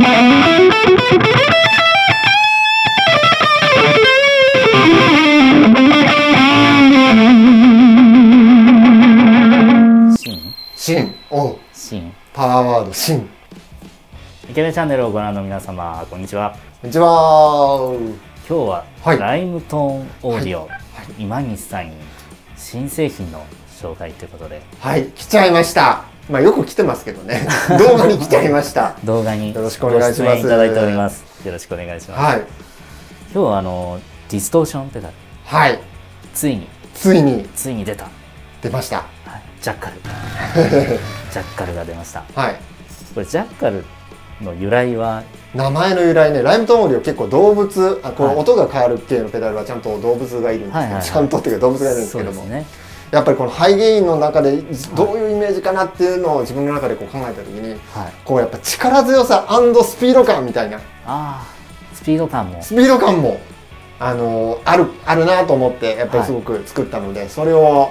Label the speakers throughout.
Speaker 1: シン。
Speaker 2: シン。
Speaker 1: シン。
Speaker 2: パワーワードシン。
Speaker 1: イケメンチャンネルをご覧の皆様こんにちは。
Speaker 2: こんにちは。
Speaker 1: 今日は、
Speaker 2: はい。
Speaker 1: ライムトーンオーディオ、今西さんに新製品の紹介ということで。
Speaker 2: はい来ちゃいました。まあよく来てますけどね。動画に来ちゃいました。
Speaker 1: 動画に
Speaker 2: よろしくお願いします。
Speaker 1: いただいております。よろしくお願いします、
Speaker 2: はい。
Speaker 1: 今日はあのディストーションペダル
Speaker 2: はい。
Speaker 1: ついに。
Speaker 2: ついに。
Speaker 1: ついに出た、は
Speaker 2: 出ました。
Speaker 1: い、ジャッカル。ジャッカルが出ました。
Speaker 2: はい。
Speaker 1: これジャッカルの由来は？
Speaker 2: 名前の由来ねライムトーンオーディオ結構動物あこ
Speaker 1: はい。
Speaker 2: の音が変わる系のペダルはちゃんと動物がいるんですけど、
Speaker 1: はいはいはい。
Speaker 2: ちゃんとっていうか動物がいるんですけども、
Speaker 1: ね。
Speaker 2: やっぱりこのハイゲインの中でどういうイメージかなっていうのを自分の中でこう考えた時に
Speaker 1: はい。
Speaker 2: こうやっぱ力強さスピード感みたいな。
Speaker 1: スピード感も。
Speaker 2: スピード感もあのあるあるなと思ってやっぱりすごく作ったので、それを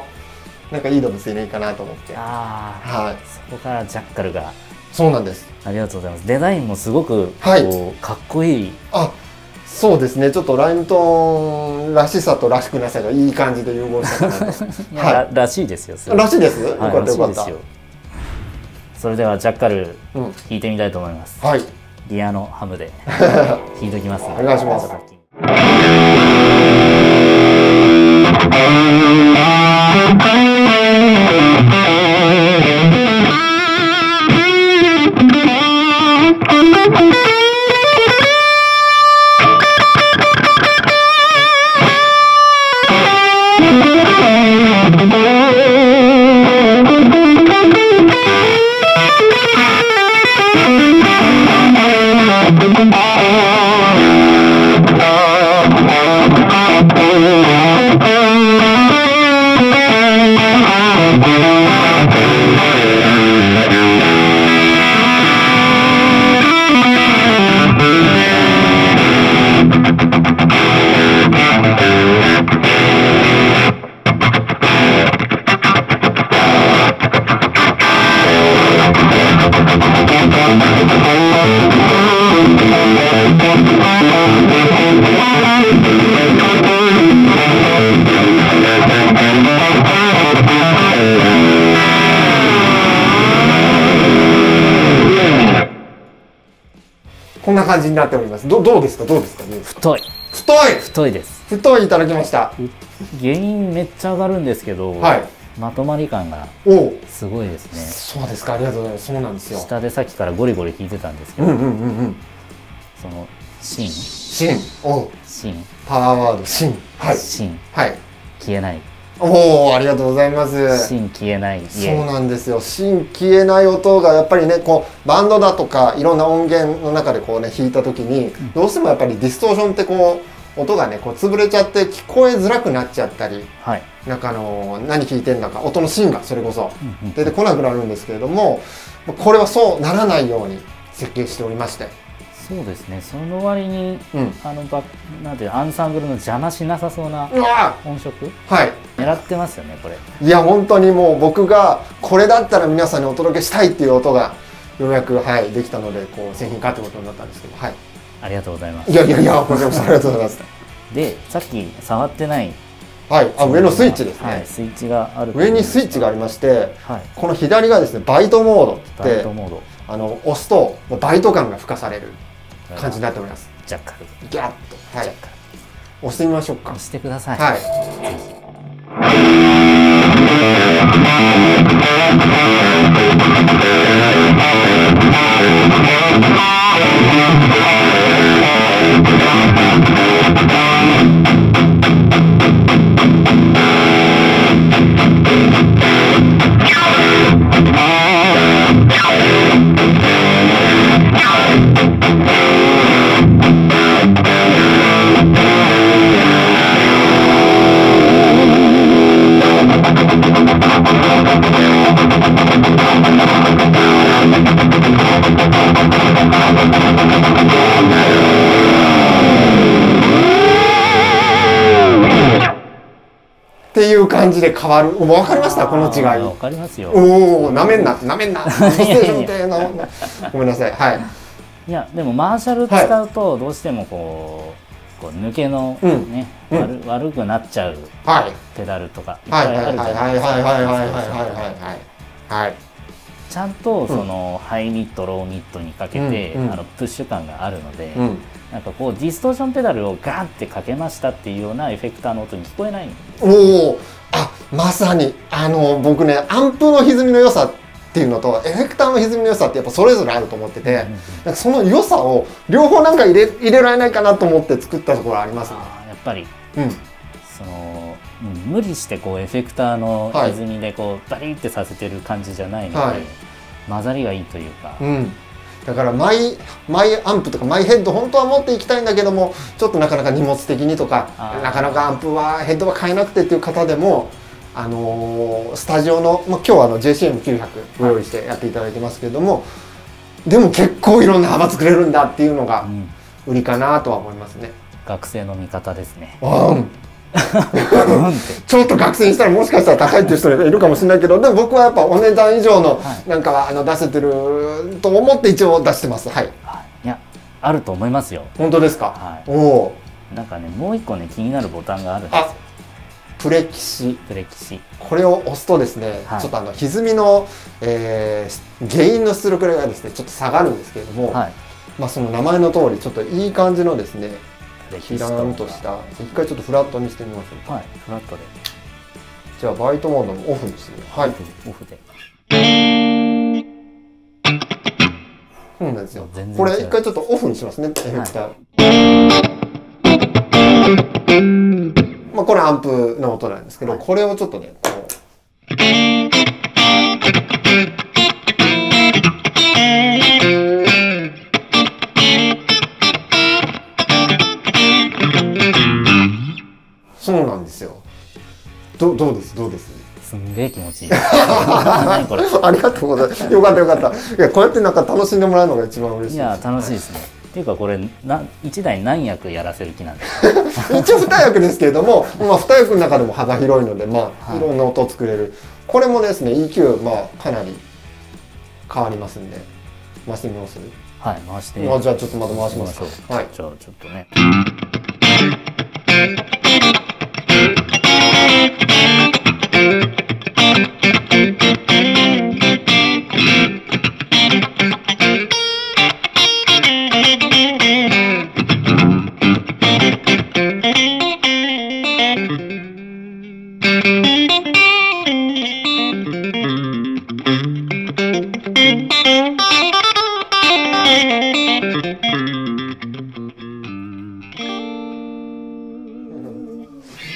Speaker 2: なんかいい動物でいいかなと思って。
Speaker 1: ああ
Speaker 2: はい。
Speaker 1: そこからジャッカルが
Speaker 2: そうなんです。
Speaker 1: ありがとうございます。デザインもすごくこう、
Speaker 2: はい
Speaker 1: かっこいい。
Speaker 2: あそうですね。ちょっとライムトーンらしさとらしくなさがいい感じで融合したかなと。
Speaker 1: い。ららしいですよ
Speaker 2: らしいです？よ
Speaker 1: はい。
Speaker 2: かったよかった。
Speaker 1: それではジャッカル
Speaker 2: うん。
Speaker 1: 弾いてみたいと思います。
Speaker 2: はい。
Speaker 1: リアのハムで 弾いときます
Speaker 2: お願いします感じになっております。どどうですか？どうですか？
Speaker 1: 太い。
Speaker 2: 太い！
Speaker 1: 太いです。
Speaker 2: 太い！いただきました。
Speaker 1: 原因めっちゃ上がるんですけど、
Speaker 2: はい。
Speaker 1: まとまり感がすごいですね。
Speaker 2: そうですか。ありがとうございます。そうなんですよ。
Speaker 1: 下でさっきからゴリゴリ弾いてたんですけど、
Speaker 2: うんうんうんうん。
Speaker 1: そのシン
Speaker 2: シンおう。
Speaker 1: シン
Speaker 2: パワーワード。シンはい。
Speaker 1: シン
Speaker 2: はい。
Speaker 1: 消えない
Speaker 2: おおありがとうございます。
Speaker 1: シン消えない
Speaker 2: そうなんですよ。芯消えない音がやっぱりねこうバンドだとかいろんな音源の中でこうね弾いた時にどうしてもやっぱりディストーションってこう音がねこう潰れちゃって聞こえづらくなっちゃったり
Speaker 1: はい。
Speaker 2: なんかあの何弾いてんだか音の芯がそれこそ。出てこなくなるんですけれどもこれはそうならないように設計しておりまして
Speaker 1: そうですね。その割に
Speaker 2: うん。
Speaker 1: あのバなんていうアンサンブルの邪魔しなさそうな音色？
Speaker 2: はい。
Speaker 1: 狙ってますよねこれ。
Speaker 2: いや本当にもう僕がこれだったら皆さんにお届けしたいっていう音がようやくはいできたのでこう製品化ってことになったんですけどはい。
Speaker 1: ありがとうございます。
Speaker 2: いやいやいやこちらこそありがとうございます。
Speaker 1: でさっき触ってない。
Speaker 2: はい。あ上のスイッチですね、
Speaker 1: はい、スイッチがある
Speaker 2: 上にスイッチがありまして
Speaker 1: はい。
Speaker 2: この左がですねバイトモードっ
Speaker 1: バイ
Speaker 2: て
Speaker 1: トモード。
Speaker 2: あの押すとバイト感が付加される感じになっております。
Speaker 1: ジャッカル
Speaker 2: ギャッとはい。押してみましょうか。
Speaker 1: 押してください。
Speaker 2: はい。っていう感じで変わる。もう分かりましたこの違い。
Speaker 1: わかりますよ。
Speaker 2: おおなめんななめんな。ごめんなさい。はい。
Speaker 1: いやでもマーシャル使うとどうしてもこう,、こう抜けの
Speaker 2: うん。
Speaker 1: ね、
Speaker 2: うん。
Speaker 1: 悪悪くなっちゃう
Speaker 2: はい。
Speaker 1: ペダルとかいっ
Speaker 2: はい
Speaker 1: ぱいあるじゃ
Speaker 2: はい
Speaker 1: ないですか。
Speaker 2: はいはいはいはいはいはいはい。はい
Speaker 1: ちゃんとそのハイミットローミットにかけて、あのプッシュ感があるので、
Speaker 2: うん。
Speaker 1: なんかこうディストーションペダルをガンってかけましたっていうようなエフェクターの音に聞こえないんです
Speaker 2: おおあまさに。あの僕ねアンプの歪みの良さっていうのとエフェクターの歪みの良さってやっぱそれぞれあると思ってて、なんかその良さを両方なんか入れ入れられないかなと思って作ったところありますね。
Speaker 1: やっぱり
Speaker 2: うん。
Speaker 1: その、うん無理してこうエフェクターの
Speaker 2: はい。
Speaker 1: 歪みでこうバリってさせてる感じじゃないので、
Speaker 2: はい。
Speaker 1: 混ざりがいいというか、
Speaker 2: うん、だからマイマイアンプとかマイヘッド本当は持っていきたいんだけどもちょっとなかなか荷物的にとかなかなかアンプはヘッドは買えなくてっていう方でも、あのースタジオの、まあ、今日はあの JCM900 ご用意してやっていただいてますけれども、でも結構いろんな幅作れるんだっていうのが
Speaker 1: うん。
Speaker 2: 売りかなとは思いますね。
Speaker 1: 学生の味方ですね。
Speaker 2: うん ちょっと学生にしたらもしかしたら高いっていう人いるかもしれないけどでも僕はやっぱお値段以上の
Speaker 1: はい。
Speaker 2: なんかはあの出せてると思って一応出してます。はい。
Speaker 1: はい。いやあると思いますよ。
Speaker 2: 本当ですか、
Speaker 1: は
Speaker 2: おお
Speaker 1: なんかねもう一個ね気になるボタンがあるんです
Speaker 2: あ
Speaker 1: よ。
Speaker 2: プレキシ。
Speaker 1: プレキシ。
Speaker 2: これを押すとですね、
Speaker 1: はい。
Speaker 2: ちょっとあの歪みの、えー原因の出力がですねちょっと下がるんですけれども、
Speaker 1: はい。
Speaker 2: まあその名前の通りちょっといい感じのですね
Speaker 1: キシ
Speaker 2: キラーンとした。一回ちょっとフラットにしてみましょうか。
Speaker 1: はい。フラットで。
Speaker 2: じゃあバイトモードもオフにしてみますはい。
Speaker 1: オフオフで。
Speaker 2: そうなんですよ。
Speaker 1: 全然
Speaker 2: これ一回ちょっとオフにしますねエフェクター、まあこれアンプの音なんですけど、これをちょっとねこうすす
Speaker 1: んげえ気持ちいい。何これ。
Speaker 2: ありがとうございますよかったよかったいやこうやってなんか楽しんでもらうのが一番嬉しいです
Speaker 1: いや楽しいですね。っていうかこれな一台何役やらせる気なんですか？
Speaker 2: 一応二役ですけれども、まあ、二役の中でも幅広いので、まあ、
Speaker 1: はい
Speaker 2: いろんな音を作れる。これもですね、EQ、まあ、かなり変わりますんで、回してみます？
Speaker 1: はい回して。
Speaker 2: まあ、じゃあ、ちょっとまた回しますはい。
Speaker 1: じゃあちょっとね。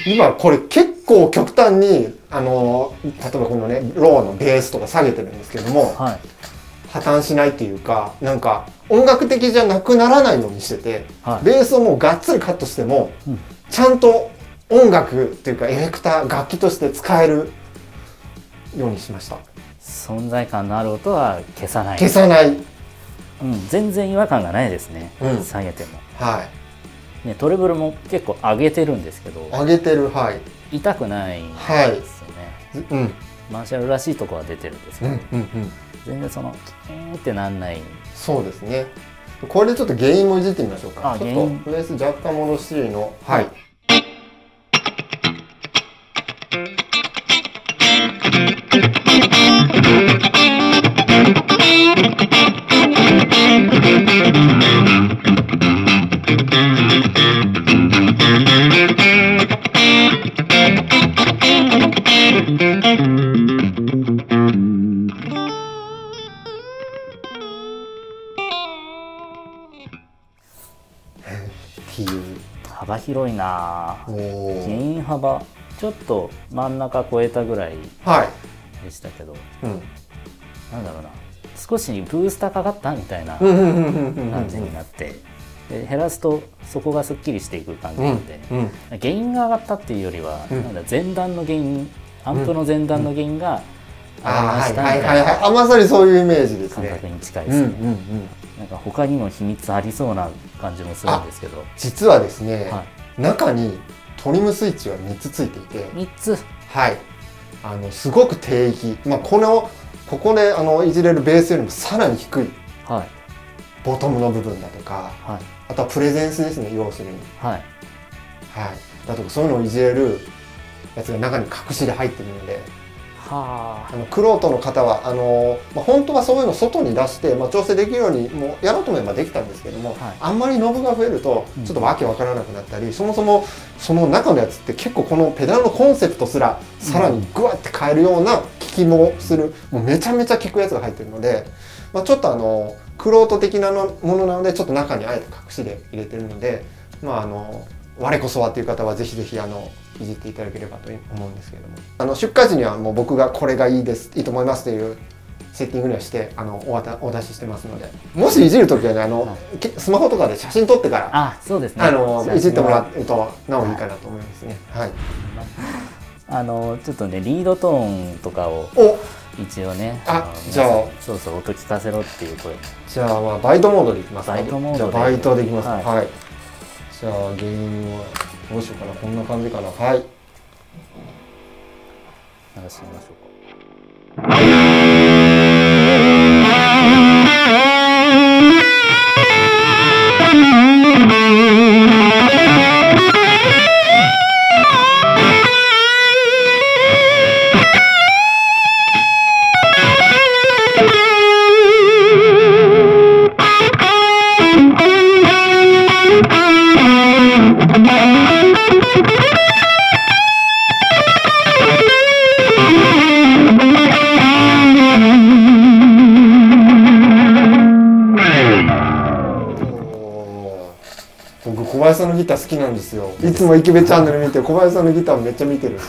Speaker 2: 今、これ結構極端に、例えばこのね、ローのベースとか下げてるんですけども、
Speaker 1: はい。
Speaker 2: 破綻しないっていうか、なんか、音楽的じゃなくならないようにしてて、
Speaker 1: はい
Speaker 2: ベースをもうがっつりカットしても、
Speaker 1: うん
Speaker 2: ちゃんと音楽っていうかエフェクター楽器として使えるようにしました
Speaker 1: 存在感のある音は消さない。
Speaker 2: 消さない
Speaker 1: うん全然違和感がないですね。
Speaker 2: うん
Speaker 1: 下げても。
Speaker 2: はい
Speaker 1: ねトレブルも結構上げてるんですけど
Speaker 2: 上げてるはい
Speaker 1: 痛くないんです
Speaker 2: はい。うん。
Speaker 1: マーシャルらしいとこは出てるんですけど、
Speaker 2: うんうんうん。
Speaker 1: 全然そのキーンってなんない。
Speaker 2: そうですね。これでちょっと原因もいじってみましょうか。ちょっとベース若干戻しのはい。って
Speaker 1: なぁ
Speaker 2: お
Speaker 1: 原
Speaker 2: ー
Speaker 1: 因幅ちょっと真ん中超えたぐらい
Speaker 2: はい。
Speaker 1: でしたけど
Speaker 2: うん。
Speaker 1: なんだろうな。少しブースターかかったみたいな感じになってで減らすとそこがすっきりしていく感じ
Speaker 2: う
Speaker 1: なんんで、
Speaker 2: うん
Speaker 1: 原因が上がったっていうよりは、
Speaker 2: うん。
Speaker 1: なんだ前段の原因アンプの前段の原因が上がりましたみ
Speaker 2: はいはい
Speaker 1: たいな
Speaker 2: はいはい。あまさにそういうイメージです
Speaker 1: 感覚
Speaker 2: ね
Speaker 1: に近いですね、
Speaker 2: うんうんうん。
Speaker 1: なんか他にも秘密ありそうな感じもするんですけど、
Speaker 2: 実はですね、
Speaker 1: は
Speaker 2: 中にトリムスイッチが3つついていて
Speaker 1: い、3つ。
Speaker 2: はい。あのすごく低域。まあこのここであのいじれるベースよりもさらに低い
Speaker 1: はい。
Speaker 2: ボトムの部分だとか
Speaker 1: はい。
Speaker 2: あとはプレゼンスですね要するに、
Speaker 1: はい。
Speaker 2: はい、だとかそういうのをいじれるやつが中に隠しで入ってるので
Speaker 1: は
Speaker 2: あ。のクロートの方はあの、まあ、本当はそういうの外に出して、まあ、調整できるようにもうやろうと思えばできたんですけども、
Speaker 1: はい。
Speaker 2: あんまりノブが増えると
Speaker 1: うん。
Speaker 2: ちょっとわけわからなくなったり、そもそもその中のやつって結構このペダルのコンセプトすらさらにグワッて変えるような効きもするもうめちゃめちゃ効くやつが入ってるので、まあ、ちょっとあのクロート的なのものなのでちょっと中にあえて隠しで入れてるのでまああの我こそはっていう方はぜひぜひあのいじっていただければと思うんですけれども。あの出荷時にはもう僕がこれがいいですいいと思いますというセッティングにはしてあのお渡お出ししてますので。もしいじる時はねあの、
Speaker 1: は
Speaker 2: けスマホとかで写真撮ってから
Speaker 1: あそうですね。
Speaker 2: あのいじってもら
Speaker 1: う
Speaker 2: うとなおいいかなと思いますね。はい。
Speaker 1: あのちょっとねリードトーンとかを
Speaker 2: お。
Speaker 1: 一応ね
Speaker 2: あ
Speaker 1: の
Speaker 2: じゃあ。
Speaker 1: そうそう音聞かせろっていう声。
Speaker 2: じゃあまあバイトモードでいきますか。
Speaker 1: バイトモードで。
Speaker 2: バイトでいきます。は。
Speaker 1: はい。い
Speaker 2: じゃあ原因はどうしようかなこんな感じかな。はい。
Speaker 1: 流してみましょうか
Speaker 2: のギター好きなんですよ。いつもイケベチャンネル見て小林さんのギターめっちゃ見てるんです。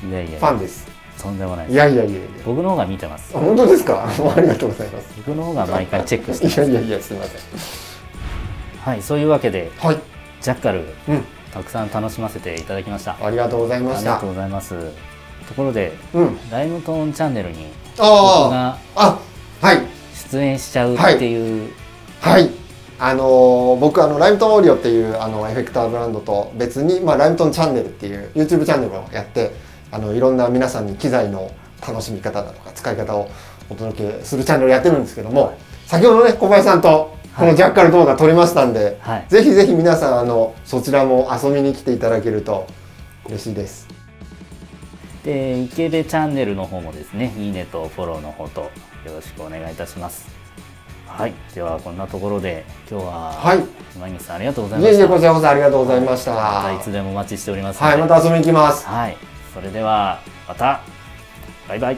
Speaker 2: フ
Speaker 1: いやいや
Speaker 2: ァンです。
Speaker 1: とんでもない
Speaker 2: いやいやいやいや。
Speaker 1: 僕の方が見てます
Speaker 2: あ本当ですか？ありがとうございます。
Speaker 1: 僕の方が毎回チェックして
Speaker 2: いやいやいやすみません。
Speaker 1: はいそういうわけで
Speaker 2: はい。
Speaker 1: ジャッカル
Speaker 2: うん。
Speaker 1: たくさん楽しませていただきました
Speaker 2: ありがとうございました
Speaker 1: ありがとう。ございますところで
Speaker 2: うん。
Speaker 1: ライムトーンチャンネルに僕
Speaker 2: あ
Speaker 1: が
Speaker 2: あ。あ。はい。
Speaker 1: 出演しちゃうっていう、
Speaker 2: はい。あのー僕あのライムトンオーディオっていうあのエフェクターブランドと別に、まあ、ライムトンチャンネルっていう YouTube チャンネルをやってあのいろんな皆さんに機材の楽しみ方だとか使い方をお届けするチャンネルをやってるんですけども先ほどね小林さんとこのジャッカル動画撮りましたんで、
Speaker 1: はい。
Speaker 2: ぜひぜひ皆さんあのそちらも遊びに来ていただけると嬉しいです。
Speaker 1: でイケベチャンネルの方もですねいいねとフォローの方とよろしくお願いいたしますはいではこんなところで今日は
Speaker 2: はい。
Speaker 1: 今西さんありがとうございました
Speaker 2: こちらこそありがとうございました。
Speaker 1: またいつでもお待ちしております
Speaker 2: はいまた遊びに来ます。
Speaker 1: はいそれではまたバイバイ